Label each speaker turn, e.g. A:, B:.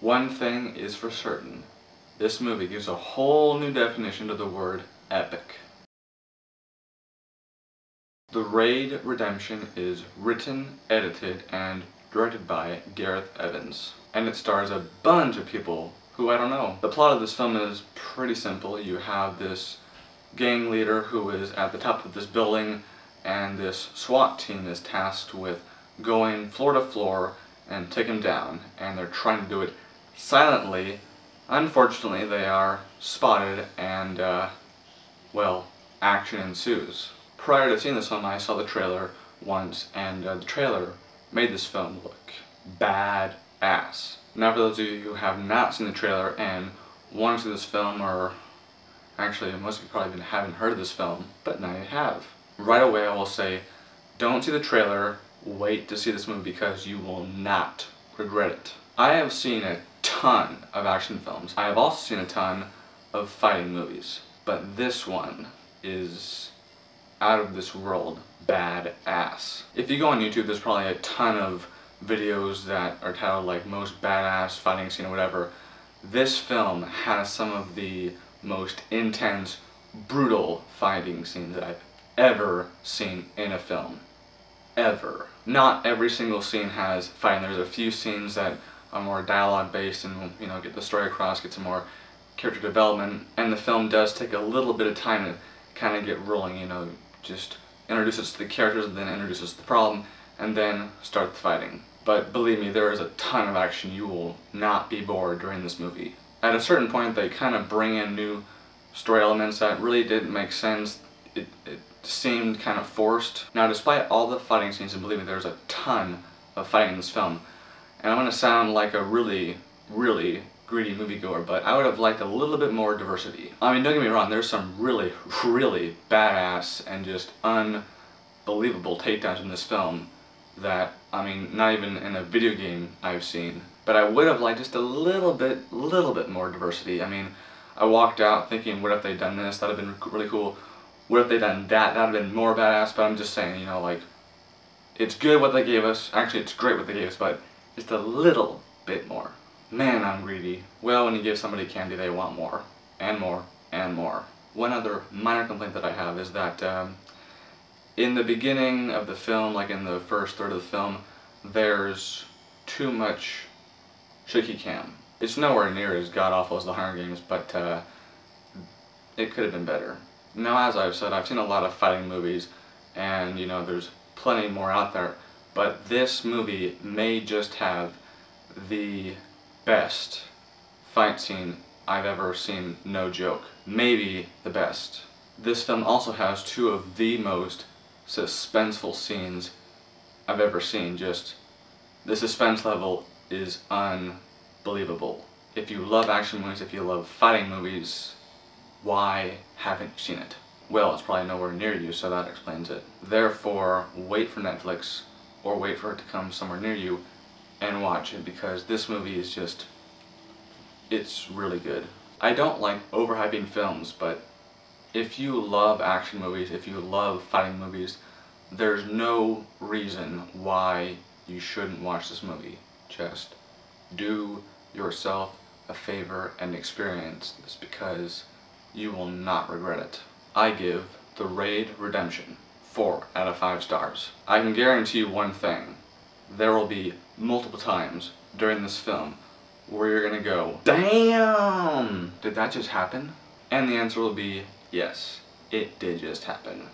A: One thing is for certain. This movie gives a whole new definition to the word epic. The Raid Redemption is written, edited, and directed by Gareth Evans. And it stars a bunch of people who I don't know. The plot of this film is pretty simple. You have this gang leader who is at the top of this building and this SWAT team is tasked with going floor to floor and take him down and they're trying to do it silently. Unfortunately they are spotted and uh, well action ensues. Prior to seeing this film I saw the trailer once and uh, the trailer made this film look bad ass. Now for those of you who have not seen the trailer and want to see this film or actually most of you probably haven't heard of this film but now you have. Right away I will say don't see the trailer, wait to see this movie because you will not regret it. I have seen a ton of action films. I have also seen a ton of fighting movies but this one is out of this world bad ass. If you go on YouTube there's probably a ton of videos that are titled like most badass fighting scene or whatever, this film has some of the most intense, brutal fighting scenes that I've ever seen in a film. Ever. Not every single scene has fighting. There's a few scenes that are more dialogue based and you know get the story across, get some more character development, and the film does take a little bit of time to kind of get rolling, you know, just introduce us to the characters and then introduce us to the problem, and then start the fighting. But believe me, there is a ton of action. You will not be bored during this movie. At a certain point, they kind of bring in new story elements that really didn't make sense. It, it seemed kind of forced. Now, despite all the fighting scenes, and believe me, there's a ton of fighting in this film, and I'm going to sound like a really, really greedy moviegoer, but I would have liked a little bit more diversity. I mean, don't get me wrong, there's some really, really badass and just unbelievable takedowns in this film that, I mean, not even in a video game I've seen. But I would have liked just a little bit, little bit more diversity. I mean, I walked out thinking, what if they'd done this? That'd have been really cool. What if they'd done that? That'd have been more badass, but I'm just saying, you know, like, it's good what they gave us. Actually, it's great what they gave us, but just a little bit more. Man, I'm greedy. Well, when you give somebody candy, they want more, and more, and more. One other minor complaint that I have is that um, in the beginning of the film, like in the first third of the film, there's too much shaky cam. It's nowhere near as god-awful as the Hunger Games, but uh, it could have been better. Now, as I've said, I've seen a lot of fighting movies, and, you know, there's plenty more out there, but this movie may just have the best fight scene I've ever seen, no joke. Maybe the best. This film also has two of the most suspenseful scenes I've ever seen. Just the suspense level is unbelievable. If you love action movies, if you love fighting movies, why haven't you seen it? Well, it's probably nowhere near you, so that explains it. Therefore, wait for Netflix or wait for it to come somewhere near you and watch it because this movie is just, it's really good. I don't like overhyping films, but if you love action movies, if you love fighting movies, there's no reason why you shouldn't watch this movie. Just do yourself a favor and experience this because you will not regret it. I give The Raid Redemption 4 out of 5 stars. I can guarantee you one thing. There will be multiple times during this film where you're gonna go, DAMN! Did that just happen? And the answer will be Yes, it did just happen.